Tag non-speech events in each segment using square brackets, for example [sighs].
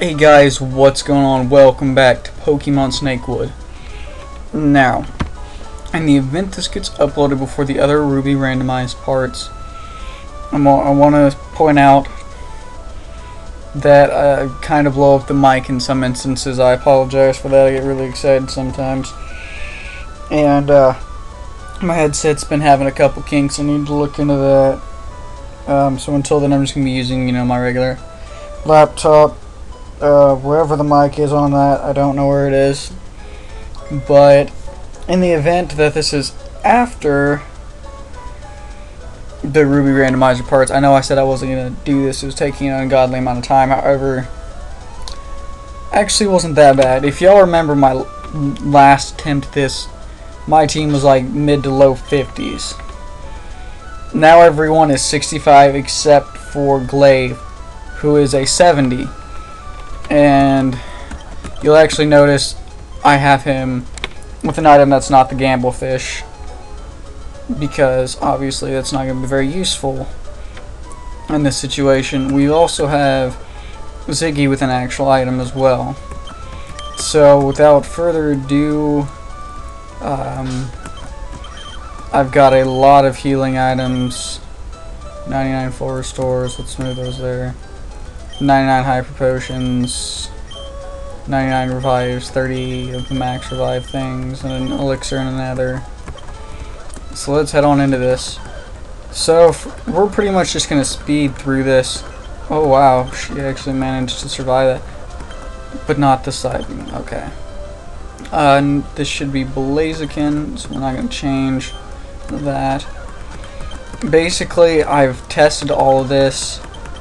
Hey guys, what's going on? Welcome back to Pokemon Snakewood. Now, in the event this gets uploaded before the other Ruby randomized parts, I'm, I want to point out that I kind of blow up the mic in some instances. I apologize for that. I get really excited sometimes. And uh, my headset's been having a couple kinks. I need to look into that. Um, so until then, I'm just going to be using, you know, my regular laptop uh, wherever the mic is on that. I don't know where it is. But in the event that this is after the Ruby randomizer parts, I know I said I wasn't going to do this. It was taking an ungodly amount of time. However, actually wasn't that bad. If y'all remember my last attempt at this, my team was like mid to low 50s. Now everyone is 65 except for Glaive, who is a 70 and you'll actually notice I have him with an item that's not the gamble fish because obviously that's not going to be very useful in this situation. We also have Ziggy with an actual item as well. So without further ado, um, I've got a lot of healing items. 99 full restores, let's move those there. 99 hyper potions, 99 revives, 30 of the max revive things, and an elixir and another. So let's head on into this. So we're pretty much just going to speed through this. Oh wow, she actually managed to survive that. But not the side. Okay. Uh, this should be Blaziken, so we're not going to change that. Basically, I've tested all of this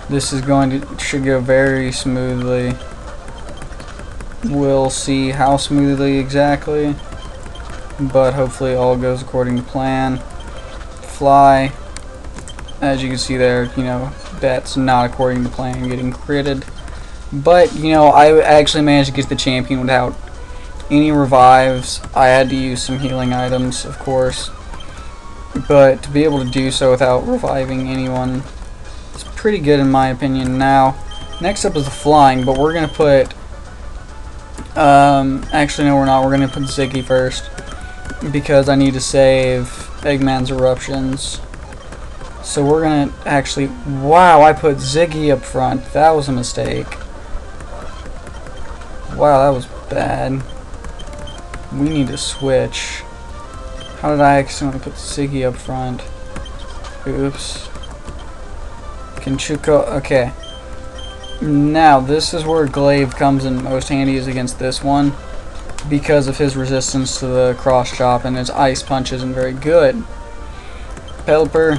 this is going to should go very smoothly. We'll see how smoothly exactly, but hopefully all goes according to plan. Fly, as you can see there, you know, that's not according to plan, getting critted. But, you know, I actually managed to get the champion without any revives. I had to use some healing items, of course. But to be able to do so without reviving anyone pretty good in my opinion. Now, next up is the flying, but we're going to put... Um, actually, no, we're not. We're going to put Ziggy first. Because I need to save Eggman's eruptions. So we're going to actually... Wow, I put Ziggy up front. That was a mistake. Wow, that was bad. We need to switch. How did I accidentally put Ziggy up front? Oops. Kinchuko, okay. Now, this is where Glaive comes in most handy is against this one. Because of his resistance to the cross chop and his ice punch isn't very good. Pelipper,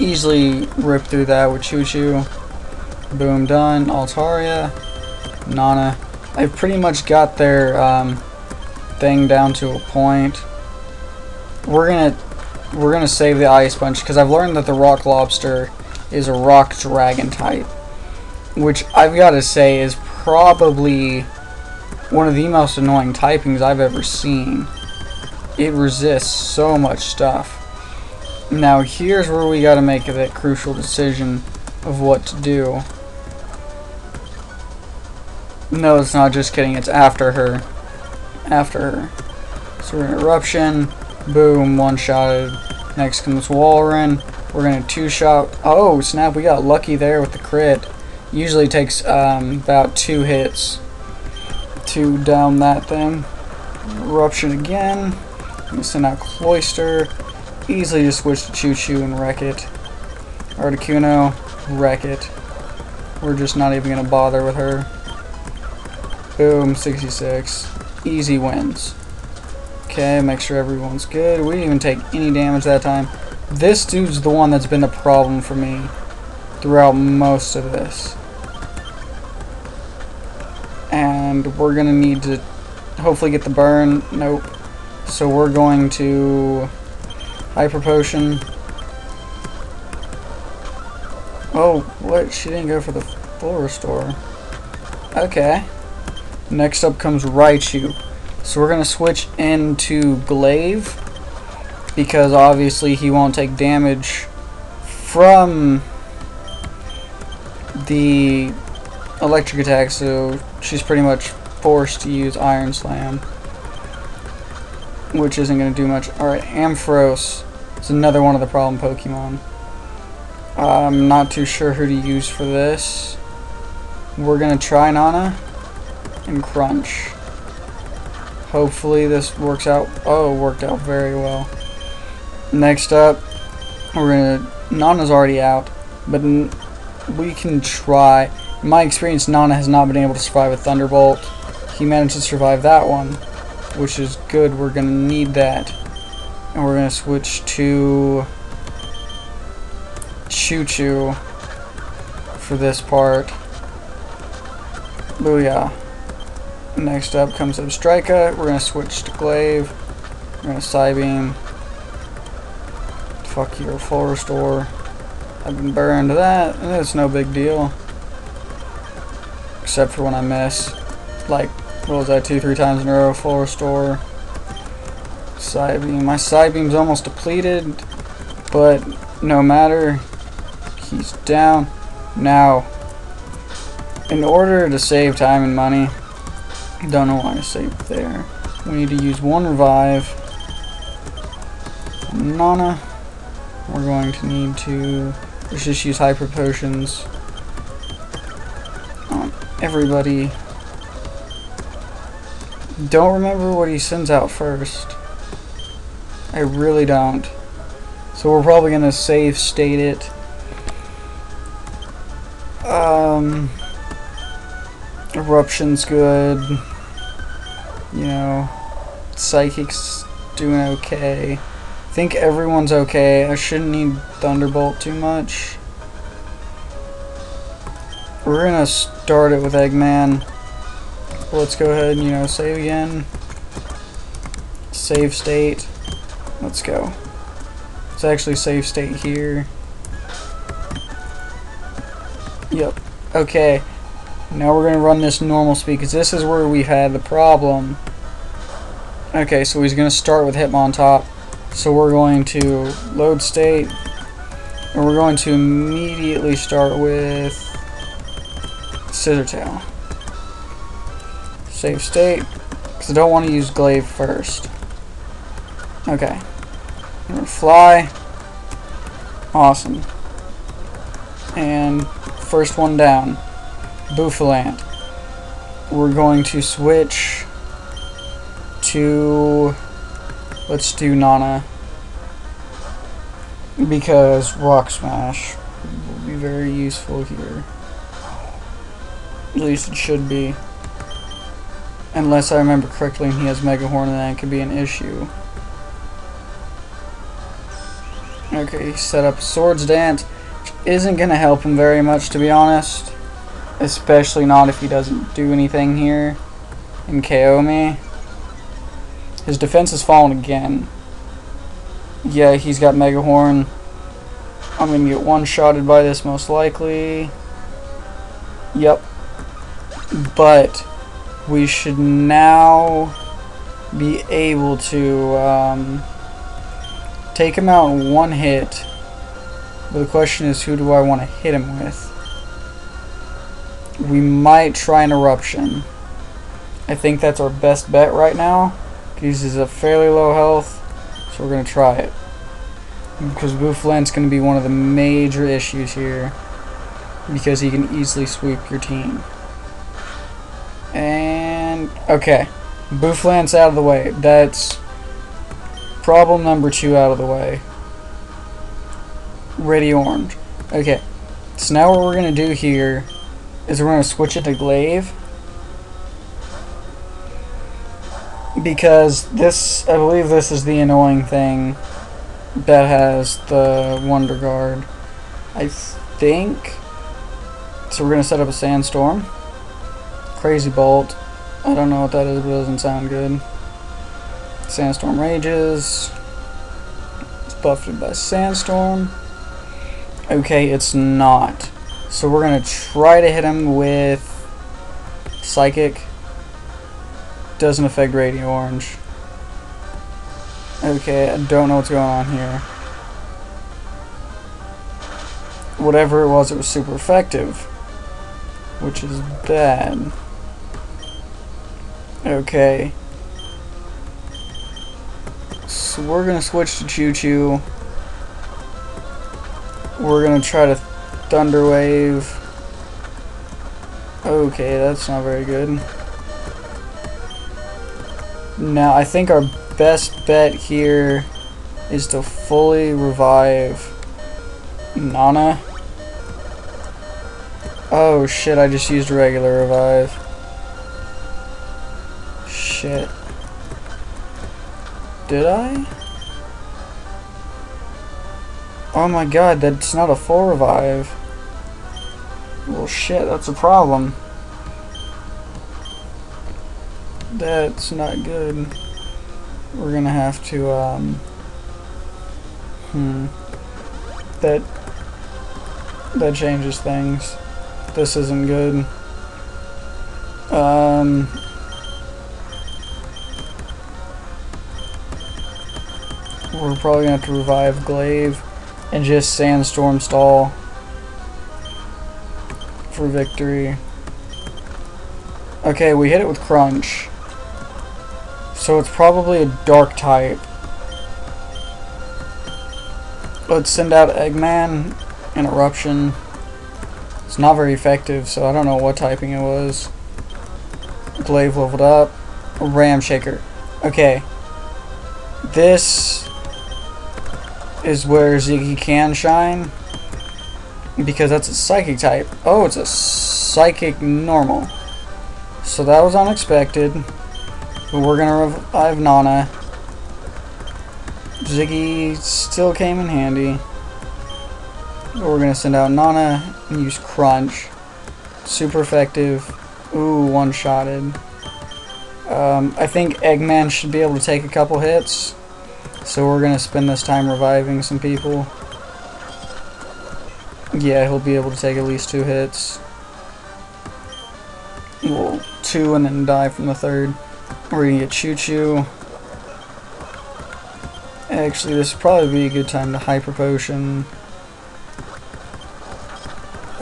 easily rip through that with Choo Choo. Boom, done. Altaria, Nana. I've pretty much got their um, thing down to a point. We're gonna we're gonna save the ice punch because I've learned that the rock lobster is a rock dragon type, which I've got to say is probably one of the most annoying typings I've ever seen. It resists so much stuff. Now here's where we got to make that crucial decision of what to do. No, it's not just kidding, it's after her. After her. So we're in Eruption, boom, one shot. Next comes Walrein, we're going to two-shot. Oh, snap. We got lucky there with the crit. Usually takes um, about two hits to down that thing. Eruption again. I'm send out Cloyster. Easily just switch to Choo Choo and wreck it. Articuno, wreck it. We're just not even going to bother with her. Boom, 66. Easy wins. Okay, make sure everyone's good. We didn't even take any damage that time. This dude's the one that's been the problem for me throughout most of this. And we're going to need to hopefully get the burn. Nope. So we're going to Hyper Potion. Oh, what? She didn't go for the full restore. Okay. Next up comes Raichu. So we're going to switch into Glaive because obviously he won't take damage from the electric attack, so she's pretty much forced to use Iron Slam. Which isn't going to do much. Alright, Ampharos is another one of the problem Pokemon. I'm not too sure who to use for this. We're going to try Nana and Crunch. Hopefully this works out. Oh, worked out very well. Next up, we're to... Nana's already out, but we can try. In my experience, Nana has not been able to survive a Thunderbolt. He managed to survive that one, which is good. We're to need that. And we're to switch to Choo Choo for this part. Booyah. Next up comes up Strika. We're to switch to Glaive. We're to Psybeam. Fuck your full restore. I've been burned to that, and it's no big deal. Except for when I miss. Like, what was that, two, three times in a row, full restore. Psybeam. My Psybeam's almost depleted, but no matter. He's down. Now, in order to save time and money, don't know why I saved there. We need to use one revive. Nana. We're going to need to Let's just use hyper potions on everybody. Don't remember what he sends out first. I really don't. So we're probably going to save state it. Um, eruption's good. You know, psychic's doing okay think everyone's okay. I shouldn't need Thunderbolt too much. We're gonna start it with Eggman. Let's go ahead and, you know, save again. Save state. Let's go. Let's actually save state here. Yep. Okay. Now we're gonna run this normal speed, because this is where we've had the problem. Okay, so he's gonna start with Hitmontop. So we're going to load state, and we're going to immediately start with scissor tail. Save state, because I don't want to use Glaive first. Okay. Fly. Awesome. And first one down. Bouffalant. We're going to switch to Let's do Nana. Because Rock Smash will be very useful here. At least it should be. Unless I remember correctly and he has Mega Horn and that could be an issue. Okay, set up Swords Dance, isn't going to help him very much to be honest. Especially not if he doesn't do anything here and KO me. His defense has fallen again. Yeah, he's got Mega Horn. I'm going to get one-shotted by this most likely. Yep. But we should now be able to um, take him out in one hit. But the question is, who do I want to hit him with? We might try an eruption. I think that's our best bet right now. Uses a fairly low health, so we're going to try it. Because Bouffalant's going to be one of the major issues here. Because he can easily sweep your team. And, okay. Bouffalant's out of the way. That's problem number two out of the way. Ready Orange. Okay. So now what we're going to do here is we're going to switch it to Glaive. Because this, I believe this is the annoying thing that has the Wonder Guard. I think. So we're going to set up a Sandstorm. Crazy Bolt. I don't know what that is, but it doesn't sound good. Sandstorm Rages. It's buffeted by Sandstorm. Okay, it's not. So we're going to try to hit him with Psychic doesn't affect Radiant Orange. Okay, I don't know what's going on here. Whatever it was, it was super effective. which is bad. Okay. So we're gonna switch to Choo Choo. We're gonna try to Thunder Wave. Okay, that's not very good. Now, I think our best bet here is to fully revive Nana. Oh shit, I just used regular revive. Shit. Did I? Oh my god, that's not a full revive. Well shit, that's a problem. That's not good. We're gonna have to, um... Hmm. That... That changes things. This isn't good. Um... We're probably gonna have to revive Glaive and just Sandstorm stall for victory. Okay, we hit it with Crunch. So it's probably a dark type. Let's send out Eggman and Eruption. It's not very effective, so I don't know what typing it was. Glaive leveled up. Ram Shaker. Okay. This is where Ziggy can shine. Because that's a psychic type. Oh, it's a psychic normal. So that was unexpected. But we're gonna revive Nana. Ziggy still came in handy. We're gonna send out Nana and use Crunch. Super effective. Ooh, one-shotted. Um, I think Eggman should be able to take a couple hits. So we're gonna spend this time reviving some people. Yeah, he'll be able to take at least two hits. Well, two and then die from the third. We're gonna get Choo Choo. Actually, this would probably be a good time to Hyper Potion.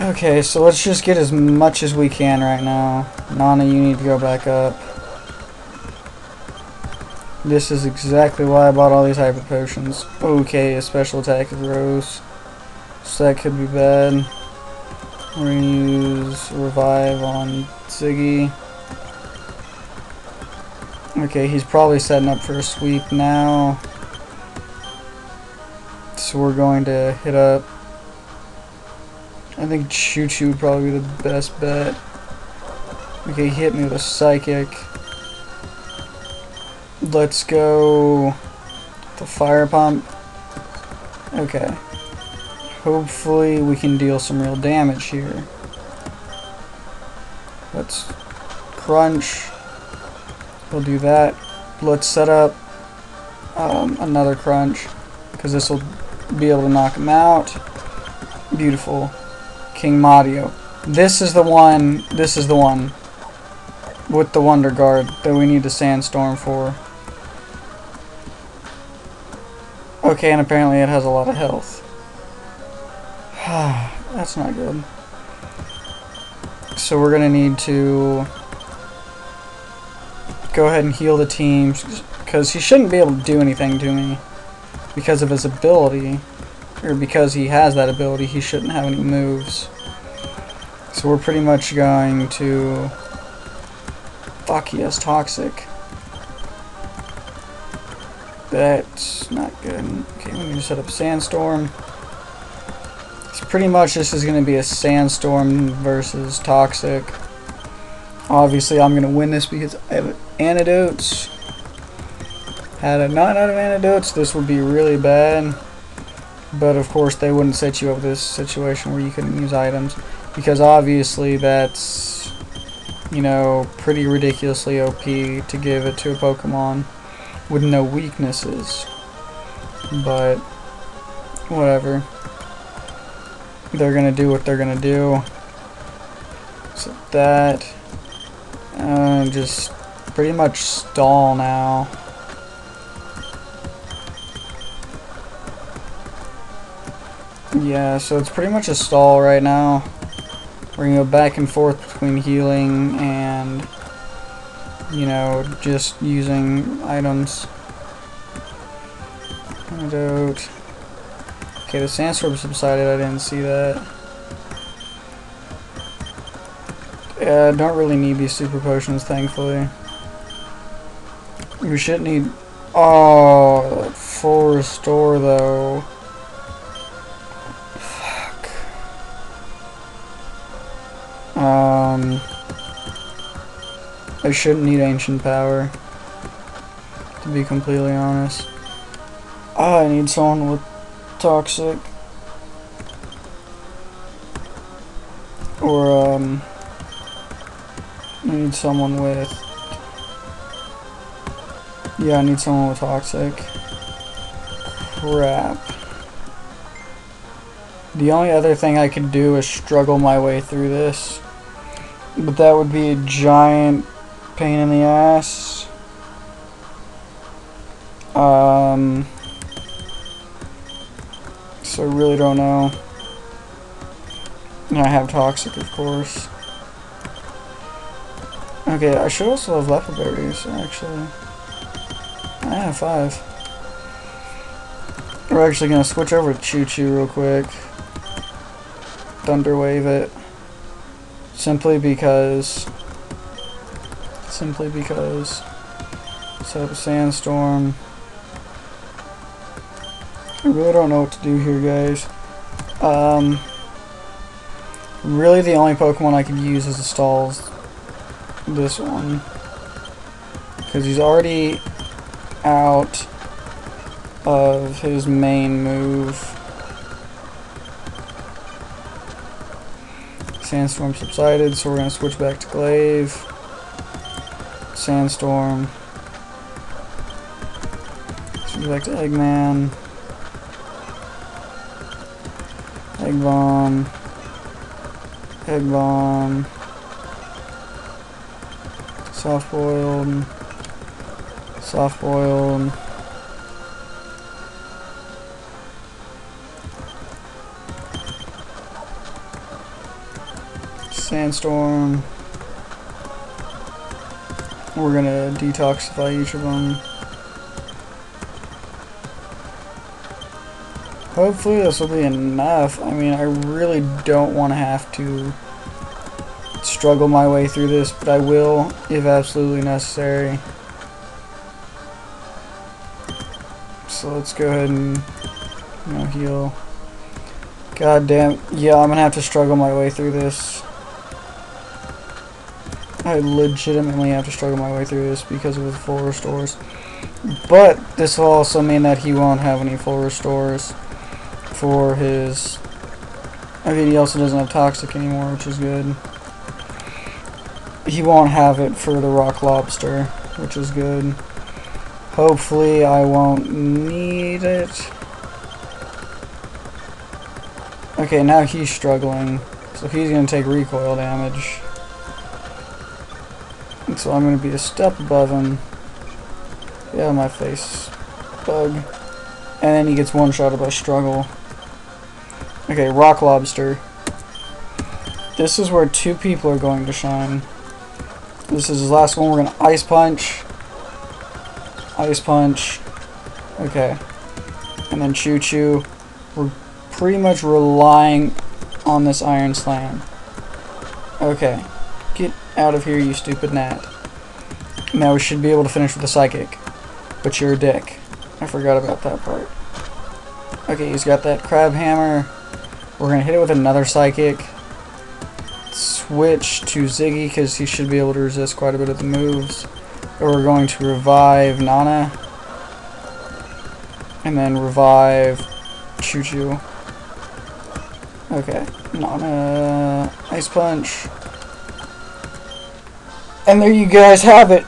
Okay, so let's just get as much as we can right now. Nana, you need to go back up. This is exactly why I bought all these Hyper Potions. Okay, a special attack is Rose. So that could be bad. We're to use Revive on Ziggy. Okay, he's probably setting up for a sweep now. So we're going to hit up. I think Choo Choo would probably be the best bet. Okay, hit me with a Psychic. Let's go the Fire Punch. Okay. Hopefully we can deal some real damage here. Let's crunch. We'll do that. Let's set up um, another crunch because this will be able to knock him out. Beautiful. King Mario. This is the one, this is the one with the Wonder Guard that we need the Sandstorm for. Okay, and apparently it has a lot of health. [sighs] That's not good. So we're going to need to go ahead and heal the team because he shouldn't be able to do anything to me. Because of his ability or because he has that ability he shouldn't have any moves. So we're pretty much going to fuck he has toxic. That's not good. Okay we need to set up sandstorm. It's pretty much this is going to be a sandstorm versus toxic. Obviously, I'm going to win this because I have antidotes. Had I not out of antidotes, this would be really bad. But of course, they wouldn't set you up this situation where you couldn't use items. Because obviously, that's, you know, pretty ridiculously OP to give it to a Pokemon with no weaknesses. But, whatever they're gonna do what they're gonna do. So that, uh, just pretty much stall now. Yeah, so it's pretty much a stall right now. We're gonna go back and forth between healing and you know, just using items. Okay, the sandstorm subsided, I didn't see that. Yeah, I don't really need these super potions, thankfully. We should need... Oh, full restore, though. Fuck. Um... I shouldn't need ancient power. To be completely honest. Oh, I need someone with toxic. Or, um... I need someone with... Yeah, I need someone with toxic. Crap. The only other thing I could do is struggle my way through this. But that would be a giant pain in the ass. Um... So I really don't know. And I have toxic, of course. Okay, I should also have leopard berries, actually. I have five. We're actually gonna switch over to Choo Choo real quick. Thunderwave it. Simply because... Simply because... Set up a sandstorm. I really don't know what to do here, guys. Um, really, the only Pokemon I could use as a stall is this one. Because he's already out of his main move. Sandstorm subsided, so we're going to switch back to Glaive. Sandstorm. Switch back to Eggman. Egg bomb. Egg bomb. Soft boiled. Um, soft boiled. Um. Sandstorm. We're gonna detoxify each of them. Hopefully this will be enough. I mean, I really don't want to have to struggle my way through this, but I will if absolutely necessary. So let's go ahead and you know, heal. God damn, yeah, I'm gonna have to struggle my way through this. I legitimately have to struggle my way through this because of the full restores. But this will also mean that he won't have any full restores for his... I mean, he also doesn't have Toxic anymore, which is good. He won't have it for the Rock Lobster, which is good. Hopefully I won't need it. Okay, now he's struggling. So he's going to take recoil damage. And so I'm going to be a step above him. Yeah, my face. Bug. And then he gets one shot of by struggle. Okay, Rock Lobster. This is where two people are going to shine. This is his last one. We're going to Ice Punch. Ice Punch. Okay. And then Choo Choo. We're pretty much relying on this Iron Slam. Okay. Get out of here, you stupid gnat. Now we should be able to finish with the Psychic. But you're a dick. I forgot about that part. Okay, he's got that Crab Hammer. We're going to hit it with another Psychic. Switch to Ziggy because he should be able to resist quite a bit of the moves. we're going to revive Nana. And then revive Choo Choo. Okay. Nana. Ice Punch. And there you guys have it.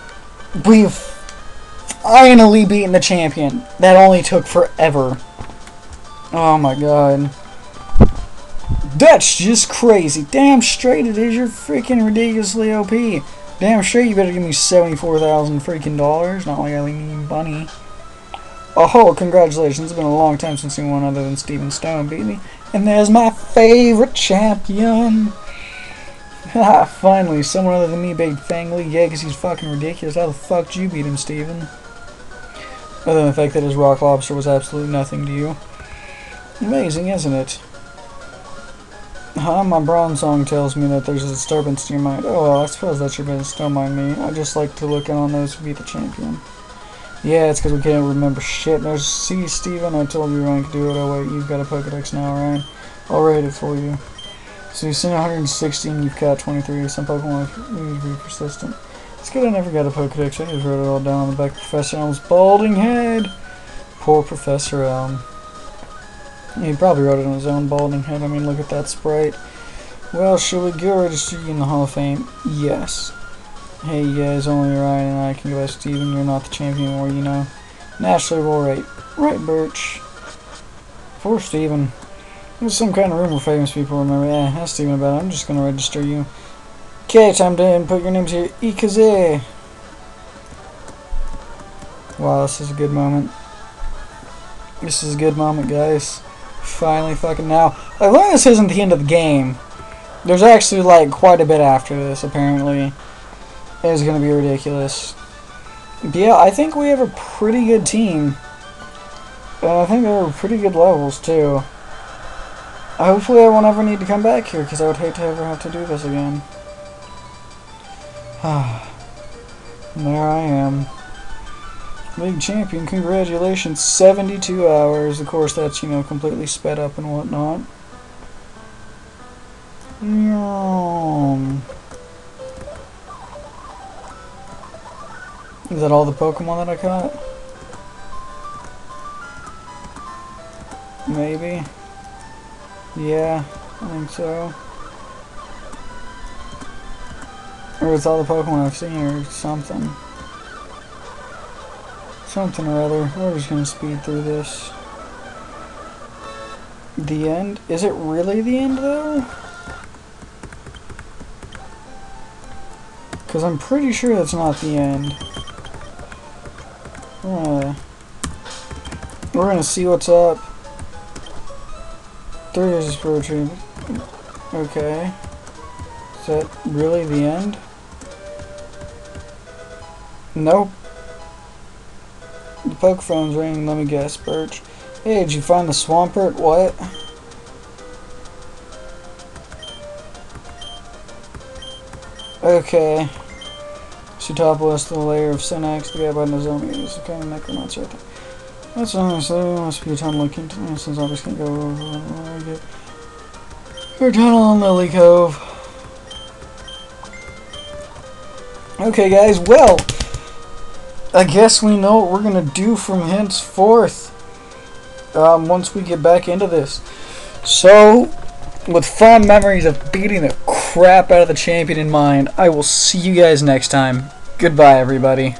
We've finally beaten the champion. That only took forever. Oh my god. That's just crazy. Damn straight it is. You're freaking ridiculously OP. Damn straight you better give me 74,000 freaking dollars. Not like I need money. Oh, congratulations. It's been a long time since anyone other than Steven Stone beat me. And there's my favorite champion. [laughs] Ha! Finally, someone other than me beat Fang Li. Yeah, 'cause he's fucking ridiculous. How the fuck did you beat him, Steven? Other than the fact that his rock lobster was absolutely nothing to you. Amazing, isn't it? Huh? My Bronzong tells me that there's a disturbance in your mind. Oh, well, I suppose that's your business. Don't mind me. I just like to look in on those who beat the champion. Yeah, it's because we can't remember shit. There's see, Steven, I told you I could do it. Oh, wait, you've got a Pokedex now, right? I'll rate it for you. So you've seen 116, you've caught 23. Some Pokemon need to be persistent. It's good I never got a Pokedex. I just wrote it all down on the back of Professor Elm's balding head. Poor Professor Elm. He probably wrote it on his own balding head. I mean, look at that sprite. Well, shall we go register you in the Hall of Fame? Yes. Hey, you guys, only Ryan and I can go by Steven. You're not the champion anymore, you know. Naturally, we'll rate. Right, Birch. Poor Steven. There's some kind of rumor famous people remember. Yeah, ask Steven about it. I'm just gonna register you. Okay, time to input your names here. Ikaze. Wow, this is a good moment. This is a good moment, guys. Finally fucking now. Long as this isn't the end of the game, there's actually like quite a bit after this, apparently. It's gonna be ridiculous. But yeah, I think we have a pretty good team. And I think they're pretty good levels, too. Hopefully I won't ever need to come back here, because I would hate to ever have to do this again. and [sighs] there I am. League champion, congratulations, 72 hours. Of course, that's, you know, completely sped up and whatnot. Yum. Is that all the Pokemon that I caught? Maybe. Yeah, I think so. Or it's all the Pokemon I've seen or something. Something or other. We're just gonna speed through this. The end? Is it really the end though? Because I'm pretty sure that's not the end. We're gonna, we're gonna see what's up. Three years of poetry. Okay. Is that really the end? Nope. The poke phone's ringing, let me guess, Birch. Hey, did you find the Swampert? What? Okay. Pseudopolis, to the layer of Synax, the guy by Nozomi. This is kind of necromancer right there. That's honestly, there must be a ton looking to since I just can't go over I get. Your tunnel in Lily Cove. Okay, guys, well, I guess we know what we're gonna do from henceforth. Um, once we get back into this. So, with fond memories of beating the crap out of the champion in mind, I will see you guys next time. Goodbye, everybody.